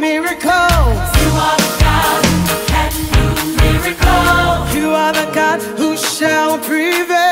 miracles. You are the God who can do. You are the God who shall prevail.